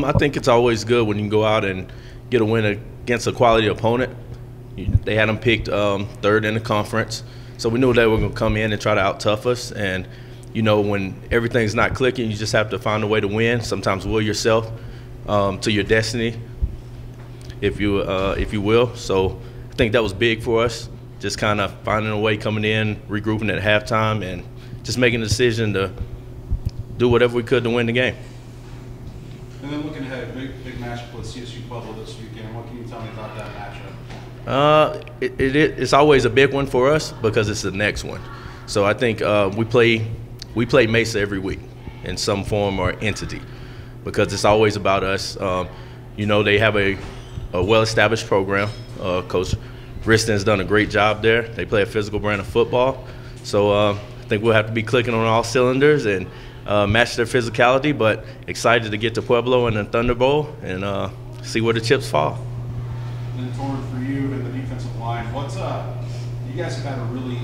Um, I think it's always good when you can go out and get a win against a quality opponent. They had them picked um, third in the conference, so we knew they were going to come in and try to out tough us. And you know, when everything's not clicking, you just have to find a way to win. Sometimes will yourself um, to your destiny, if you uh, if you will. So I think that was big for us. Just kind of finding a way coming in, regrouping at halftime, and just making a decision to do whatever we could to win the game. And then looking ahead, big big matchup with CSU Pueblo this weekend. What can you tell me about that matchup? Uh, it, it, it's always a big one for us because it's the next one. So I think uh, we play we play Mesa every week in some form or entity because it's always about us. Um, you know, they have a, a well-established program. Uh, Coach Wristen's done a great job there. They play a physical brand of football. So uh, I think we'll have to be clicking on all cylinders and uh, match their physicality, but excited to get to Pueblo and the Thunder Bowl and uh, see where the chips fall. And Torren, for you and the defensive line, what's uh, you guys have had a really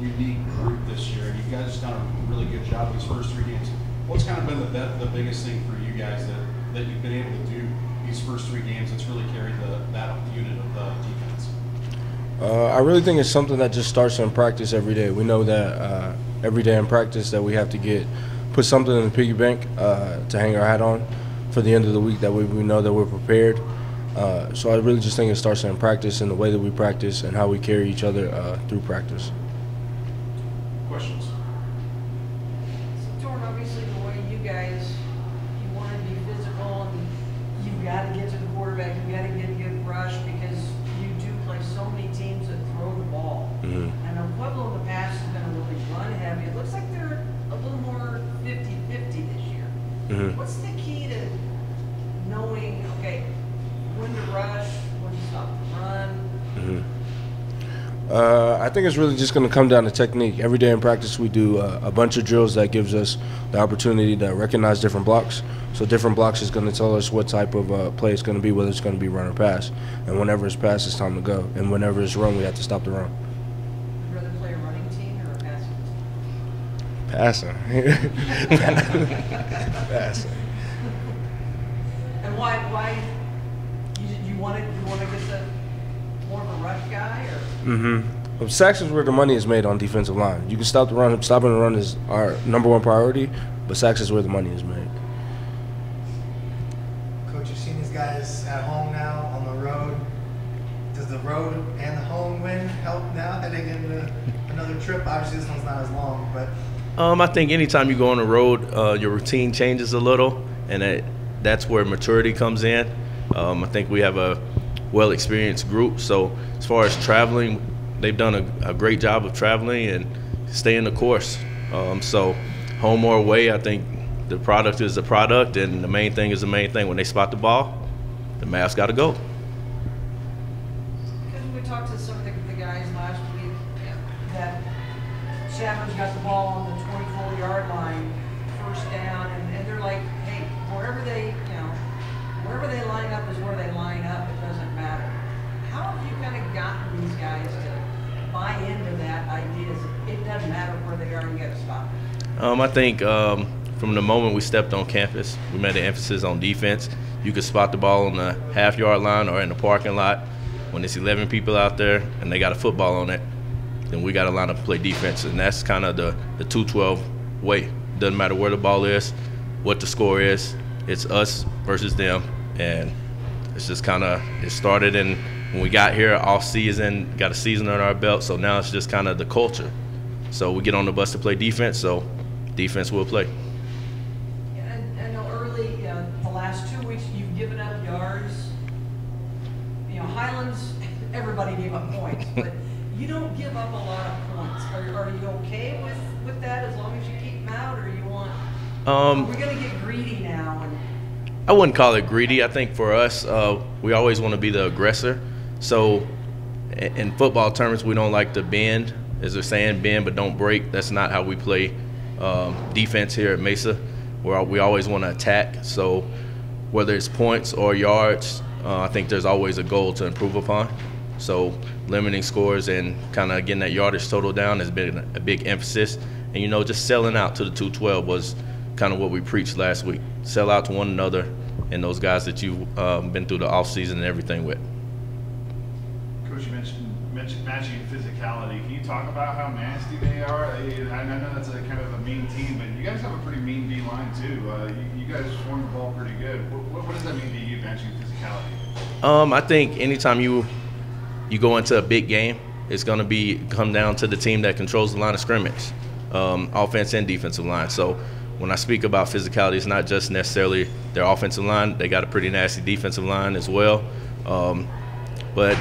unique group this year, and you guys have done a really good job these first three games. What's kind of been the, the biggest thing for you guys that, that you've been able to do these first three games that's really carried the, that unit of the defense? Uh, I really think it's something that just starts in practice every day. We know that uh, every day in practice that we have to get put something in the piggy bank uh, to hang our hat on for the end of the week. That we, we know that we're prepared. Uh, so I really just think it starts in practice and the way that we practice and how we carry each other uh, through practice. Questions? So, Jordan, obviously, the way you guys, you want to be physical and you've got to get to the quarterback, you've got to get a good rush because you do play so many teams that throw the ball. Mhm. And now Pueblo in the past has been a really run heavy. It looks like they're a little more 50-50 this year. Mhm. What's the key to knowing, okay, when to rush, when to stop the run? Mhm. Uh, I think it's really just going to come down to technique. Every day in practice, we do uh, a bunch of drills that gives us the opportunity to recognize different blocks. So different blocks is going to tell us what type of uh, play it's going to be, whether it's going to be run or pass. And whenever it's pass, it's time to go. And whenever it's run, we have to stop the run. Would rather play a running team or a passing team? Passing. Passing. And why, why, you, you want to, you want to get the, more of a rush guy, or? Mm-hmm. Sacks is where the money is made on defensive line. You can stop the run. Stopping the run is our number one priority, but sacks is where the money is made. Coach, you've seen these guys at home now, on the road. Does the road and the home win help now heading into another trip? Obviously, this one's not as long, but Um, I think anytime you go on the road, uh, your routine changes a little, and that, that's where maturity comes in. Um, I think we have a well experienced group. So, as far as traveling, they've done a, a great job of traveling and staying the course. Um, so, home or away, I think the product is the product, and the main thing is the main thing. When they spot the ball, the mask got to go. Because we talked to some of the, guys last week, that Chadron's got the ball on the twenty-four yard line, first down, and, and they're like, hey, wherever they, you know, wherever they line up is where they line up, it doesn't matter. How have you kind of gotten these guys to buy into that idea, it doesn't matter where they are, you gotta stop it? Um, I think um, from the moment we stepped on campus, we made an emphasis on defense. You could spot the ball on the half yard line or in the parking lot. When it's 11 people out there and they got a football on it, then we got to line up play defense. And that's kind of the, the 212 way. Doesn't matter where the ball is, what the score is, it's us versus them. And it's just kind of, it started in when we got here off season, got a season on our belt. So now it's just kind of the culture. So we get on the bus to play defense. So defense will play. Yeah, and I know early, uh, the last two weeks, you've given up yards. You know, Highlands, everybody gave up points, but you don't give up a lot of points. Are, are you okay with, with that as long as you keep them out, or you want, Um, we're gonna get greedy now and, I wouldn't call it greedy. I think for us, uh, we always want to be the aggressor. So, in football terms, we don't like to bend, as they're saying, bend but don't break. That's not how we play um, defense here at Mesa. Where we always want to attack. So, whether it's points or yards, uh, I think there's always a goal to improve upon. So, limiting scores and kind of getting that yardage total down has been a big emphasis. And you know, just selling out to the 212 was kind of what we preached last week. Sell out to one another, and those guys that you've um, been through the offseason and everything with. Coach, you mentioned, mentioned matching physicality. Can you talk about how nasty they are? I, know that's a kind of a mean team, but you guys have a pretty mean D line too. Uh, you, you guys form the ball pretty good. What, what, does that mean to you, matching physicality? Um, I think anytime you you go into a big game, it's going to be come down to the team that controls the line of scrimmage, um, offense and defensive line. So when I speak about physicality, it's not just necessarily their offensive line. They got a pretty nasty defensive line as well. Um, but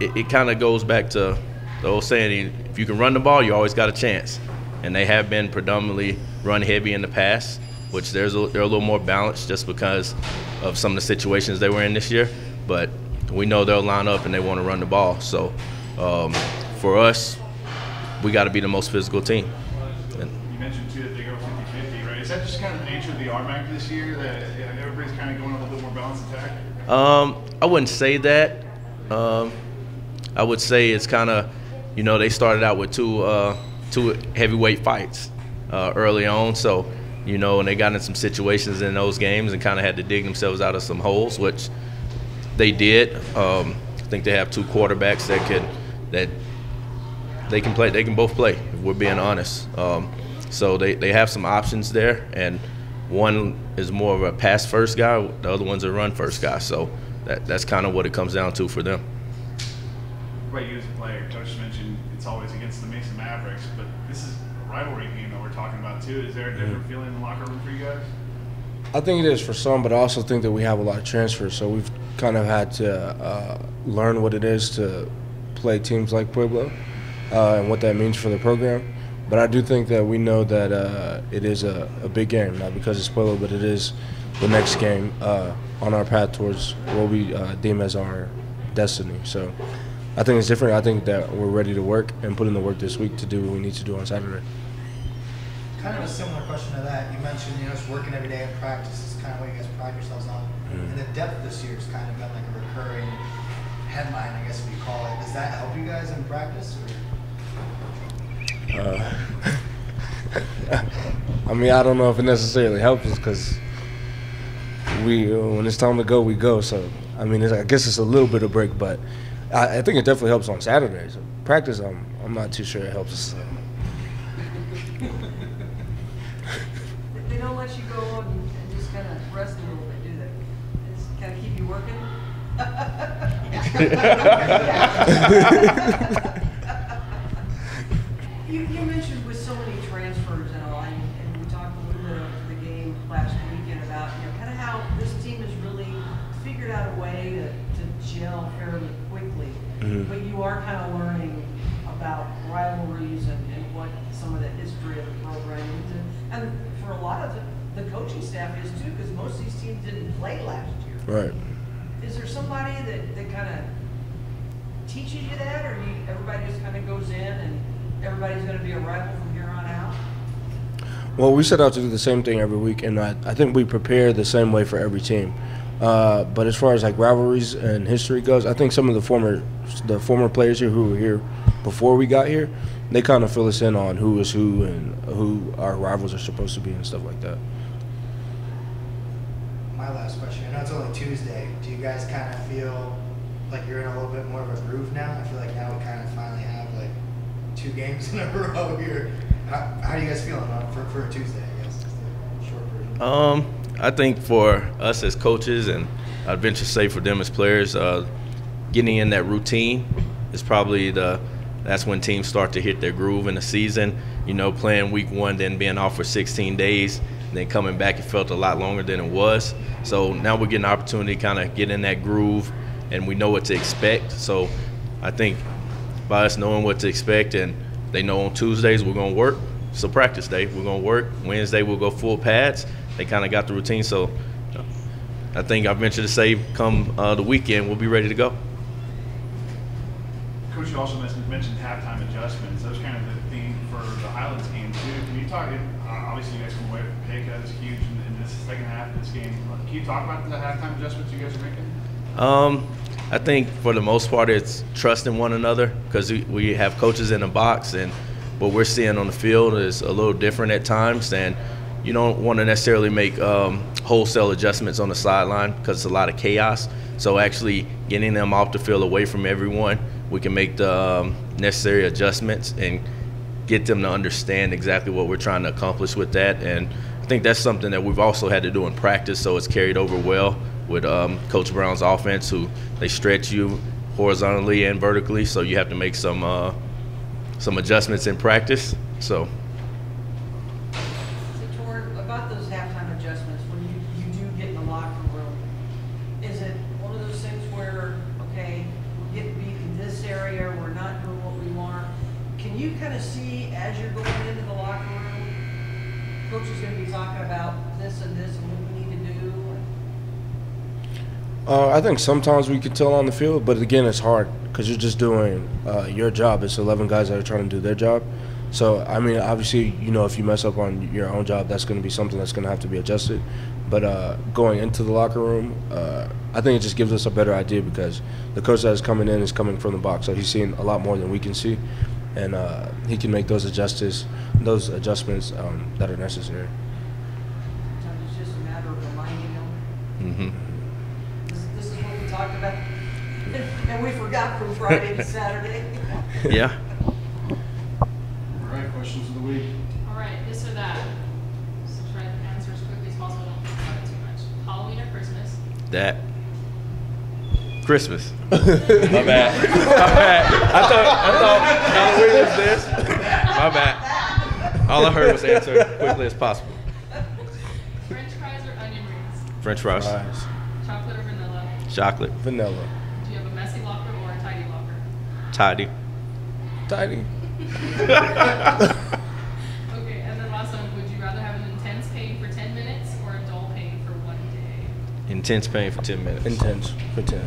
it, it kind of goes back to the old saying: if you can run the ball, you always got a chance. And they have been predominantly run heavy in the past, which there's a, they're a little more balanced just because of some of the situations they were in this year. But we know they'll line up and they want to run the ball. So um, for us, we got to be the most physical team. And you mentioned too that they go 50-50, right? Is that just kind of the nature of the RMAC this year that everybody's kind of going a little bit more balanced attack? Um, I wouldn't say that. Um, I would say it's kind of, you know, they started out with two uh, two heavyweight fights uh, early on, so you know, and they got in some situations in those games and kind of had to dig themselves out of some holes, which they did. Um, I think they have two quarterbacks that could that they can play. They can both play. If we're being honest. Um, so they, they have some options there, and one is more of a pass first guy. The other one's a run first guy. So that that's kind of what it comes down to for them. Right, you as a player, Coach mentioned it's always against the Mesa Mavericks, but this is a rivalry game that we're talking about too. Is there a different mm-hmm. feeling in the locker room for you guys? I think it is for some, but I also think that we have a lot of transfers, so we've kind of had to uh, learn what it is to play teams like Pueblo uh, and what that means for the program. But I do think that we know that uh, it is a, a, big game, not because it's Pueblo, but it is the next game uh, on our path towards what we uh, deem as our destiny. So I think it's different. I think that we're ready to work and put in the work this week to do what we need to do on Saturday. Kind of a similar question to that. You mentioned, you know, it's working every day in practice. is kind of what you guys pride yourselves on. Mm-hmm. And the depth this year has kind of been like a recurring headline, I guess we call it. Does that help you guys in practice? Uh, I mean, I don't know if it necessarily helps us because we, when it's time to go, we go. So, I mean, I guess it's a little bit of break, but I, I think it definitely helps on Saturdays. Practice, I'm, I'm not too sure it helps us. they don't let you go on and just kind of rest a little bit, do they? Just kind of keep you working? you, you mentioned with so many transfers and all, and, and we talked a little bit of the game last weekend about you know kind of how this team is really figured out a way to, to gel fairly quickly. Mm-hmm. But you are kind of learning about rivalries and, and what some of the history of the program is, and, and for a lot of the, the coaching staff is too, because most of these teams didn't play last year. Right is there somebody that, that kind of teaches you that, or you, everybody just kind of goes in and everybody's going to be a rival from here on out? Well, we set out to do the same thing every week, and I, I think we prepare the same way for every team. Uh, but as far as like rivalries and history goes, I think some of the former the former players here who were here before we got here, they kind of fill us in on who is who and who our rivals are supposed to be and stuff like that. My last question. I know it's only Tuesday, Do you guys kind of feel like you're in a little bit more of a groove now? I feel like now we kind of finally have like two games in a row here. How, how are you guys feeling for, for a Tuesday, I guess? short version. Um, I think for us as coaches and I'd venture to say for them as players, uh, getting in that routine is probably the that's when teams start to hit their groove in the season. You know, playing week one, then being off for 16 days, then coming back, it felt a lot longer than it was. So now we're getting an opportunity to kind of get in that groove, and we know what to expect. So I think by us knowing what to expect, and they know on Tuesdays we're going to work. So practice day, we're going to work. Wednesday we'll go full pads. They kind of got the routine. So I think I venture to say, come uh, the weekend, we'll be ready to go. Coach, you also mentioned halftime adjustments. That was kind of the theme for the Highlands game too. Can you talk? Obviously, you guys come away pay cut is huge in, in this second half of this game. Can you talk about the halftime adjustments you guys are making? Um, I think for the most part, it's trusting one another because we, we have coaches in the box, and what we're seeing on the field is a little different at times. And you don't want to necessarily make um, wholesale adjustments on the sideline because it's a lot of chaos. So actually getting them off the field away from everyone, we can make the um, necessary adjustments and get them to understand exactly what we're trying to accomplish with that. And I think that's something that we've also had to do in practice, so it's carried over well with um, Coach Brown's offense, who they stretch you horizontally and vertically, so you have to make some uh, some adjustments in practice. So. So Tor, about those halftime adjustments, when you, you do get in the locker room, is it one of those things where, okay, we're getting beat in this area, we're not doing what we want? Can you kind of see as you're going into the locker room, coach is gonna be talking about this and this and what we need to do? Uh, I think sometimes we can tell on the field, but again, it's hard because you're just doing uh, your job. It's 11 guys that are trying to do their job. So, I mean, obviously, you know, if you mess up on your own job, that's going to be something that's going to have to be adjusted. But uh, going into the locker room, uh, I think it just gives us a better idea because the coach that is coming in is coming from the box, so he's seeing a lot more than we can see, and uh, he can make those adjustments, those adjustments um, that are necessary. Sometimes it's just a matter of reminding them, hmm this, this is what we talked about, and we forgot from Friday to Saturday. Yeah. All right, questions of the week. All right, this or that. So try to answer as quickly as possible. Don't think about it too much. Halloween or Christmas? That. Christmas. My bad. My bad. I thought I thought Halloween was this. My bad. All I heard was answer as quickly as possible. French fries or onion rings? French fries, Fries. Chocolate or vanilla? chocolate, Vanilla. Do you have a messy locker or a tidy locker? tidy. Tidy. Okay, and then last one. Would you rather have an intense pain for 10 minutes or a dull pain for one day? Intense pain for ten minutes. Intense for 10.